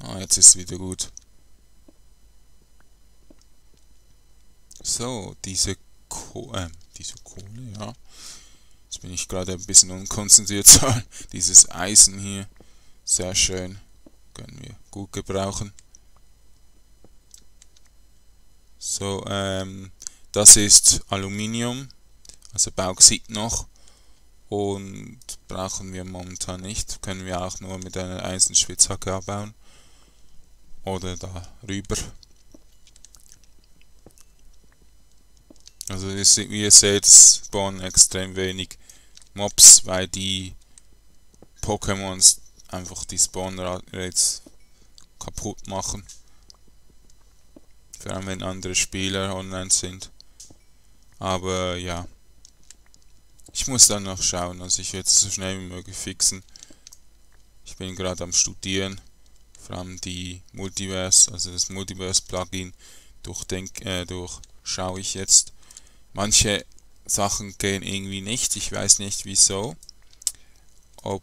Ah, jetzt ist es wieder gut. So, diese, Ko äh, diese Kohle, ja. Jetzt bin ich gerade ein bisschen unkonzentriert. Dieses Eisen hier, sehr schön. Können wir gut gebrauchen. So, ähm, das ist Aluminium, also Bauxit noch. Und brauchen wir momentan nicht. Können wir auch nur mit einer Eisenspitzhacke abbauen. Oder darüber. Also wie ihr seht, spawnen extrem wenig Mobs, weil die Pokémons einfach die Spawn-Rates kaputt machen. Vor allem wenn andere Spieler online sind. Aber ja. Ich muss dann noch schauen, also ich werde es so schnell wie möglich fixen. Ich bin gerade am studieren. Vor allem die Multiverse, also das Multiverse-Plugin durchdenk, äh, durchschaue ich jetzt. Manche Sachen gehen irgendwie nicht. Ich weiß nicht wieso. Ob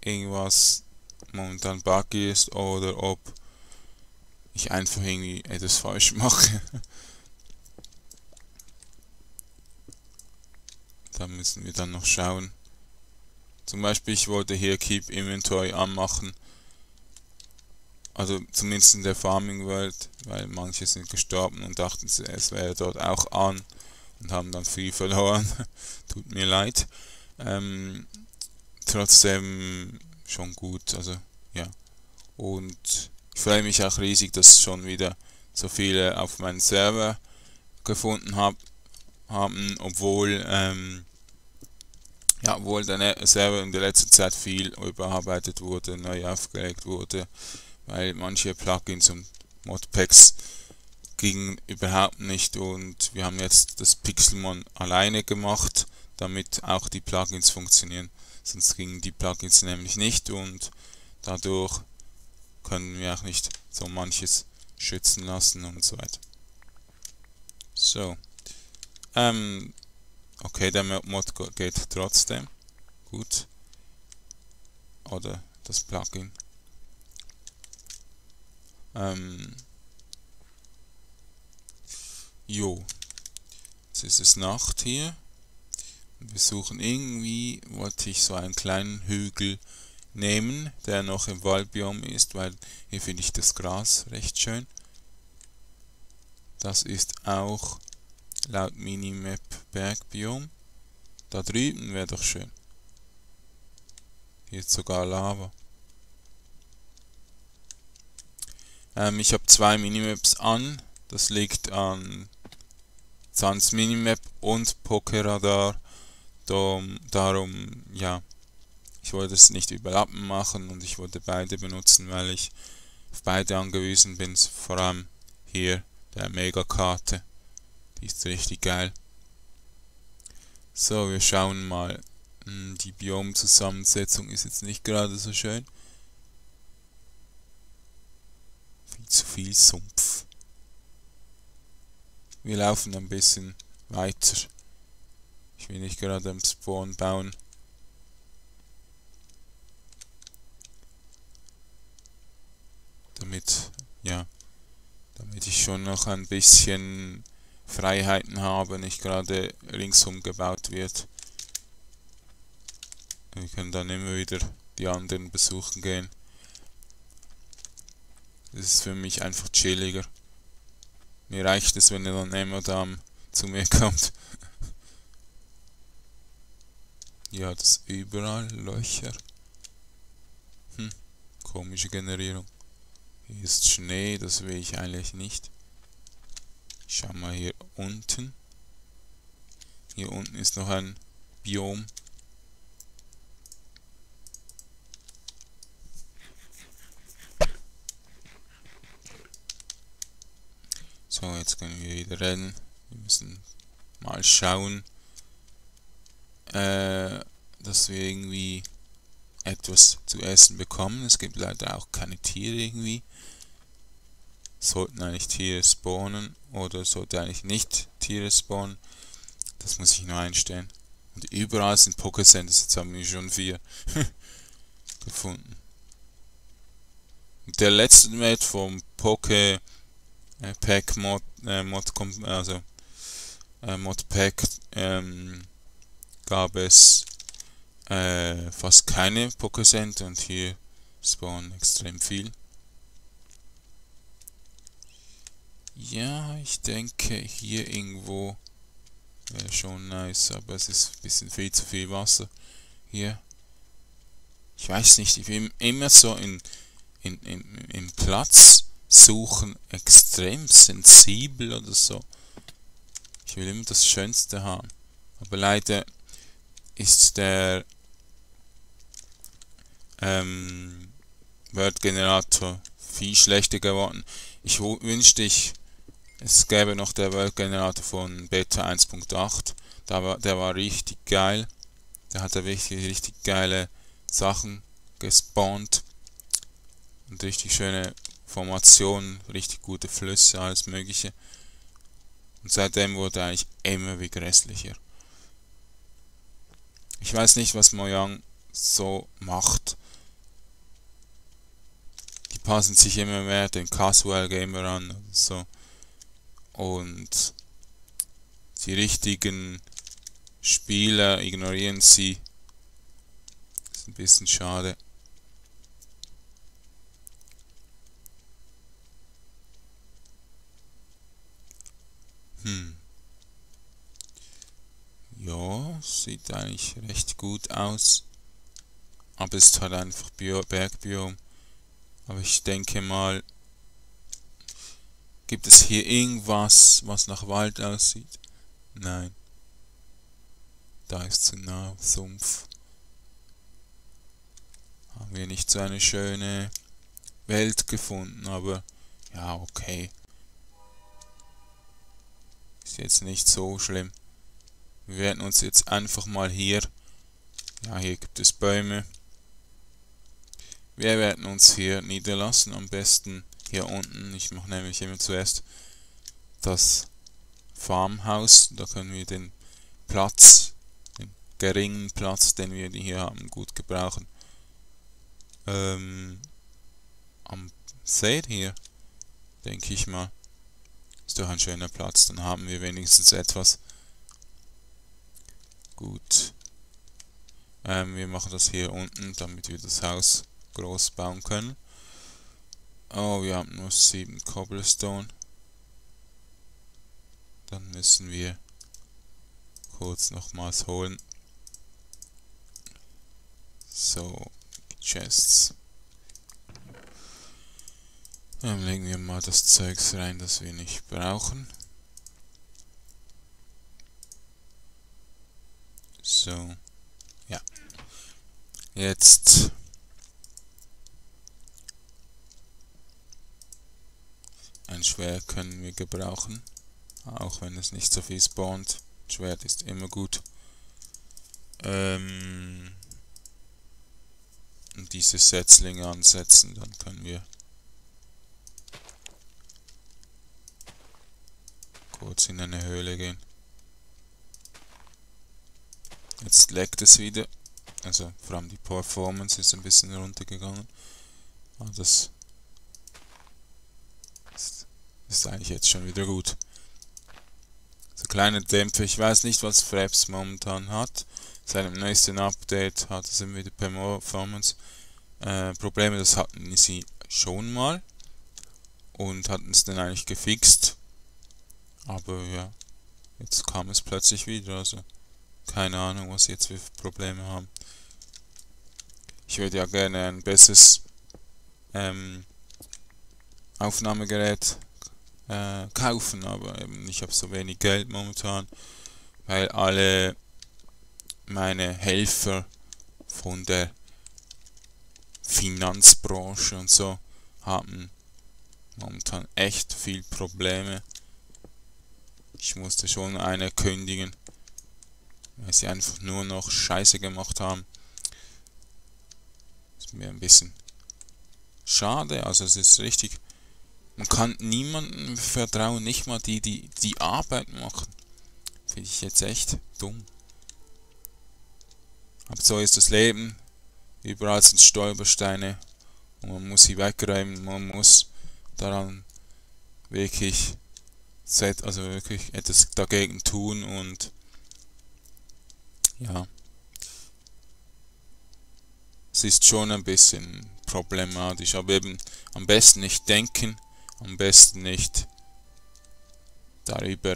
irgendwas momentan buggy ist oder ob ich einfach irgendwie etwas falsch mache. da müssen wir dann noch schauen. Zum Beispiel, ich wollte hier Keep Inventory anmachen. Also zumindest in der Farming Welt, weil manche sind gestorben und dachten, es wäre dort auch an und haben dann viel verloren. Tut mir leid. Ähm, trotzdem schon gut, also ja. Und ich freue mich auch riesig, dass schon wieder so viele auf meinen Server gefunden hab, haben, obwohl ähm, ja, obwohl der ne-, Server in der letzten Zeit viel überarbeitet wurde, neu aufgelegt wurde, weil manche Plugins und Modpacks gingen überhaupt nicht und wir haben jetzt das Pixelmon alleine gemacht, damit auch die Plugins funktionieren. Sonst gingen die Plugins nämlich nicht und dadurch können wir auch nicht so manches schützen lassen und so weiter. So. Ähm, okay, der Mod geht trotzdem. Gut. Oder das Plugin. Ähm, Jo. Jetzt ist es Nacht hier. Wir suchen irgendwie, wollte ich so einen kleinen Hügel nehmen, der noch im Waldbiom ist, weil hier finde ich das Gras recht schön. Das ist auch laut Minimap Bergbiom. Da drüben wäre doch schön. Hier ist sogar Lava. Ähm, ich habe zwei Minimaps an. Das liegt an Sans Minimap und Pokeradar. Darum, ja, ich wollte es nicht überlappen machen und ich wollte beide benutzen, weil ich auf beide angewiesen bin. Vor allem hier der Megakarte. Die ist richtig geil. So, wir schauen mal. Hm, die Biomzusammensetzung ist jetzt nicht gerade so schön. Viel zu viel Sumpf. Wir laufen ein bisschen weiter. Ich will nicht gerade am Spawn bauen. Damit, ja, damit ich schon noch ein bisschen Freiheiten habe, nicht gerade ringsum gebaut wird. Wir können dann immer wieder die anderen besuchen gehen. Das ist für mich einfach chilliger. Mir reicht es, wenn er dann Emodam zu mir kommt. ja, das überall Löcher. Hm, komische Generierung. Hier ist Schnee, das will ich eigentlich nicht. Ich schau mal hier unten. Hier unten ist noch ein Biom. So, jetzt können wir wieder rennen. Wir müssen mal schauen, äh, dass wir irgendwie etwas zu essen bekommen. Es gibt leider auch keine Tiere irgendwie. Sollten eigentlich Tiere spawnen oder sollte eigentlich nicht Tiere spawnen. Das muss ich nur einstellen. Und überall sind Pokécenters. Jetzt haben wir schon vier gefunden. Der letzte Mate vom Poke äh, Pack Mod, äh, Mod also äh, Mod Pack ähm, gab es äh, fast keine Pokesend und hier spawnen extrem viel. Ja, ich denke hier irgendwo wäre schon nice, aber es ist ein bisschen viel zu viel Wasser hier. Ich weiß nicht, ich bin immer so in, in, in, im Platz suchen extrem sensibel oder so. Ich will immer das Schönste haben. Aber leider ist der ähm, Word-Generator viel schlechter geworden. Ich wünschte, ich, es gäbe noch der Word-Generator von Beta 1.8. Der der war richtig geil. Der hat wirklich richtig geile Sachen gespawnt. Und richtig schöne Formationen, richtig gute Flüsse, alles mögliche. Und seitdem wurde er eigentlich immer wie grässlicher. Ich weiß nicht, was Mojang so macht. Die passen sich immer mehr den Casual Gamer an und so. Und die richtigen Spieler ignorieren sie. Ist ein bisschen schade. Hm. Ja, sieht eigentlich recht gut aus. Aber es ist halt einfach Bio Bergbiom. Aber ich denke mal, gibt es hier irgendwas, was nach Wald aussieht? Nein. Da ist zu nah, Sumpf. Haben wir nicht so eine schöne Welt gefunden, aber ja, okay. Ist jetzt nicht so schlimm. Wir werden uns jetzt einfach mal hier, ja hier gibt es Bäume. Wir werden uns hier niederlassen, am besten hier unten. Ich mache nämlich immer zuerst das Farmhaus, da können wir den Platz, den geringen Platz, den wir hier haben, gut gebrauchen. Ähm, am See hier, denke ich mal. Ist doch ein schöner Platz, dann haben wir wenigstens etwas. Gut. Ähm, wir machen das hier unten, damit wir das Haus groß bauen können. Oh, wir haben nur 7 Cobblestone. Dann müssen wir kurz nochmals holen. So, Chests. Dann legen wir mal das Zeugs rein, das wir nicht brauchen. So. Ja. Jetzt. Ein Schwert können wir gebrauchen. Auch wenn es nicht so viel spawnt. Schwert ist immer gut. Ähm, diese Setzlinge ansetzen, dann können wir kurz in eine Höhle gehen. Jetzt leckt es wieder. Also vor allem die Performance ist ein bisschen runtergegangen. Aber das ist eigentlich jetzt schon wieder gut. So kleine Dämpfe. Ich weiß nicht, was Fraps momentan hat. Seinem neuesten Update hat es immer wieder Performance äh, Probleme. Das hatten sie schon mal. Und hatten es dann eigentlich gefixt. Aber ja, jetzt kam es plötzlich wieder, also keine Ahnung, was jetzt für Probleme haben. Ich würde ja gerne ein besseres ähm, Aufnahmegerät äh, kaufen, aber eben ich habe so wenig Geld momentan, weil alle meine Helfer von der Finanzbranche und so haben momentan echt viel Probleme ich musste schon eine kündigen, weil sie einfach nur noch Scheiße gemacht haben. ist mir ein bisschen schade, also es ist richtig, man kann niemandem vertrauen, nicht mal die, die die Arbeit machen. Finde ich jetzt echt dumm. Aber so ist das Leben. Überall sind Stolpersteine und man muss sie wegräumen, man muss daran wirklich also wirklich etwas dagegen tun und ja es ist schon ein bisschen problematisch, aber eben am besten nicht denken, am besten nicht darüber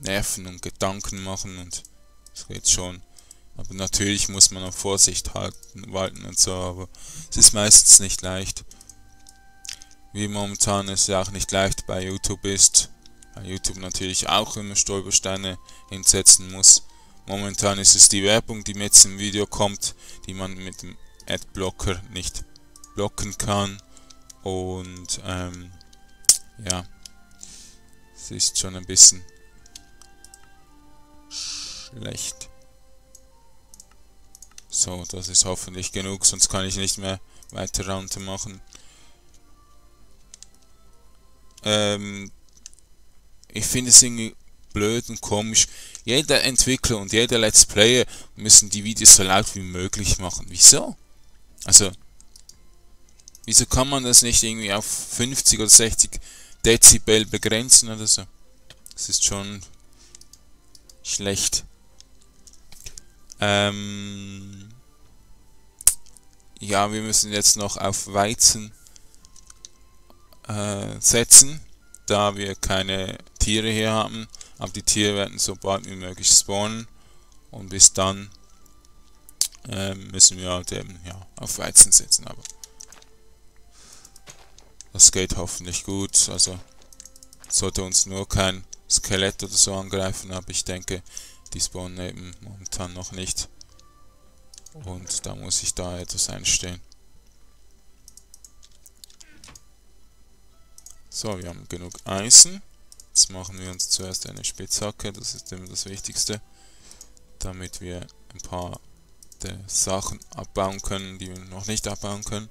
nerven und Gedanken machen und es geht schon. Aber natürlich muss man auch Vorsicht halten, walten und so, aber es ist meistens nicht leicht. Wie momentan es ja auch nicht leicht bei YouTube ist. YouTube natürlich auch immer Stolpersteine hinsetzen muss. Momentan ist es die Werbung, die mit dem Video kommt, die man mit dem Adblocker nicht blocken kann. Und ähm, ja, es ist schon ein bisschen schlecht. So, das ist hoffentlich genug, sonst kann ich nicht mehr weiter runter machen. Ähm, ich finde es irgendwie blöd und komisch. Jeder Entwickler und jeder Let's Player müssen die Videos so laut wie möglich machen. Wieso? Also, wieso kann man das nicht irgendwie auf 50 oder 60 Dezibel begrenzen oder so? Das ist schon schlecht. Ähm, ja, wir müssen jetzt noch auf Weizen äh, setzen, da wir keine Tiere hier haben. Aber die Tiere werden so bald wie möglich spawnen. Und bis dann äh, müssen wir halt eben ja, auf Weizen setzen. Aber das geht hoffentlich gut. Also sollte uns nur kein Skelett oder so angreifen, aber ich denke, die spawnen eben momentan noch nicht. Und da muss ich da etwas einstellen. So, wir haben genug Eisen. Jetzt machen wir uns zuerst eine Spitzhacke, das ist immer das Wichtigste, damit wir ein paar der Sachen abbauen können, die wir noch nicht abbauen können.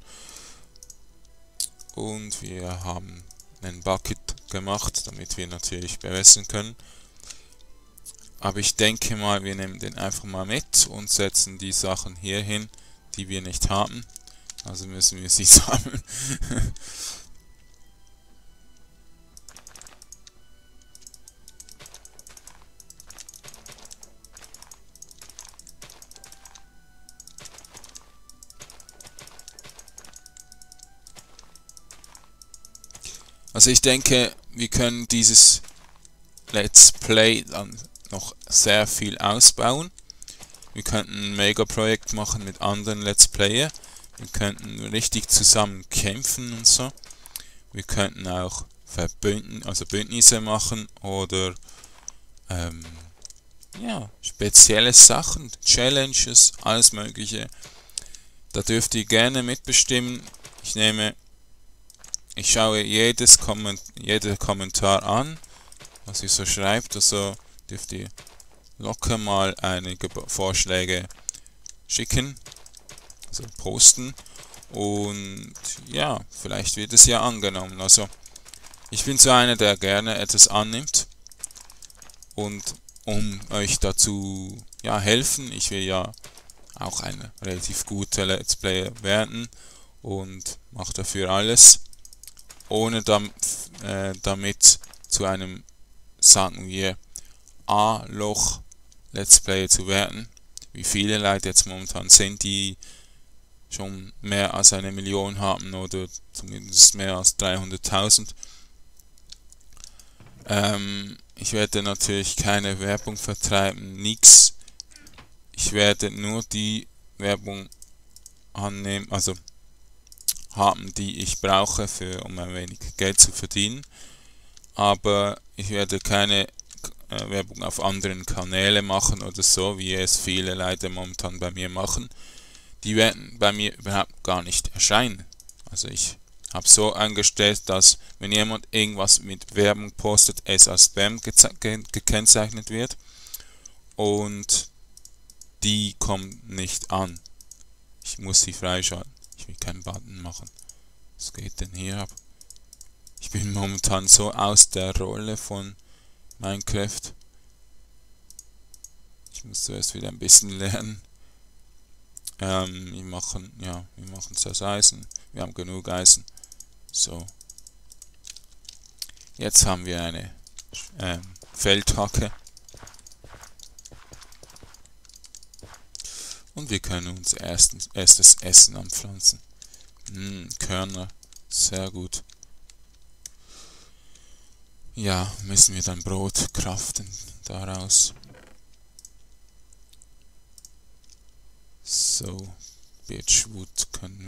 Und wir haben einen Bucket gemacht, damit wir natürlich bewässern können. Aber ich denke mal, wir nehmen den einfach mal mit und setzen die Sachen hier hin, die wir nicht haben. Also müssen wir sie sammeln. Also ich denke, wir können dieses Let's Play dann noch sehr viel ausbauen. Wir könnten ein Mega-Projekt machen mit anderen Let's Player. Wir könnten richtig zusammen kämpfen und so. Wir könnten auch Verbünden, also Bündnisse machen oder ähm, ja, spezielle Sachen, Challenges, alles mögliche. Da dürft ihr gerne mitbestimmen. Ich nehme ich schaue jedes Komment jeder Kommentar an, was ihr so schreibt, also dürft ihr locker mal einige Vorschläge schicken, also posten. Und ja, vielleicht wird es ja angenommen. Also ich bin so einer, der gerne etwas annimmt und um euch dazu ja helfen, ich will ja auch ein relativ guter Let's Player werden und mache dafür alles ohne dam, äh, damit zu einem, sagen wir, A-Loch Let's Player zu werden, wie viele Leute jetzt momentan sind, die schon mehr als eine Million haben oder zumindest mehr als 300.000. Ähm, ich werde natürlich keine Werbung vertreiben, nichts. Ich werde nur die Werbung annehmen, also haben, die ich brauche, für, um ein wenig Geld zu verdienen. Aber ich werde keine äh, Werbung auf anderen Kanälen machen oder so, wie es viele Leute momentan bei mir machen. Die werden bei mir überhaupt gar nicht erscheinen. Also ich habe so eingestellt, dass wenn jemand irgendwas mit Werbung postet, es als Spam gekennzeichnet wird und die kommen nicht an. Ich muss sie freischalten. Ich will keinen Button machen. Was geht denn hier ab? Ich bin momentan so aus der Rolle von Minecraft. Ich muss zuerst wieder ein bisschen lernen. Ähm, wir machen, ja, wir machen aus Eisen. Wir haben genug Eisen. So. Jetzt haben wir eine ähm, Feldhacke. Und wir können uns erstens, erstes Essen anpflanzen. Hm, Körner. Sehr gut. Ja, müssen wir dann Brot kraften daraus. So, Birchwood können